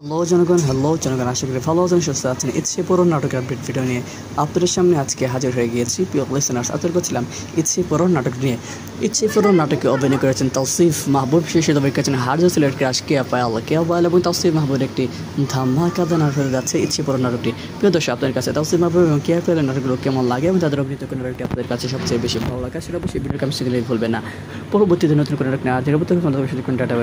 Hello জনগণ। Hello জনগণ। আশা করি ভালো আছেন, সুস্থ আছেন। ইচ্ছে পুরো নাটকের আপডেট ভিডিও নিয়ে আপনাদের সামনে আজকে হাজির হয়ে গিয়েছি। প্রিয় লিসেনার্স আতর্ক ছিলাম। ইচ্ছে পুরো নাটক নিয়ে। ইচ্ছে পুরো নাটকে অভিনয় করেছেন তৌসিফ মাহবুব। শেষে অভিনয় করেছেন হারজো সিলেট ক্রাশ কেয়া পায়াল কেয়া পায়াল এবং তৌসিফ মাহবুবের একটি ধামাকাদার নাটক হয়ে যাচ্ছে ইচ্ছে পুরো নাটকটি। প্রিয় দর্শক আপনার কাছে তৌসিফ মাহবুব এবং কেয়া পায়ালের নাটকগুলো কেমন লাগে এবং তাদের অভিনীত কোনো নাটকটি আপনাদের কাছে সবচেয়ে বেশি ভালো লাগে, সেটা অবশ্যই ভিডিওর কাছে দিলেই ভুলবেন না। পরবর্তীতে নতুন কোনো নাটক না আজের কোনো ডাটা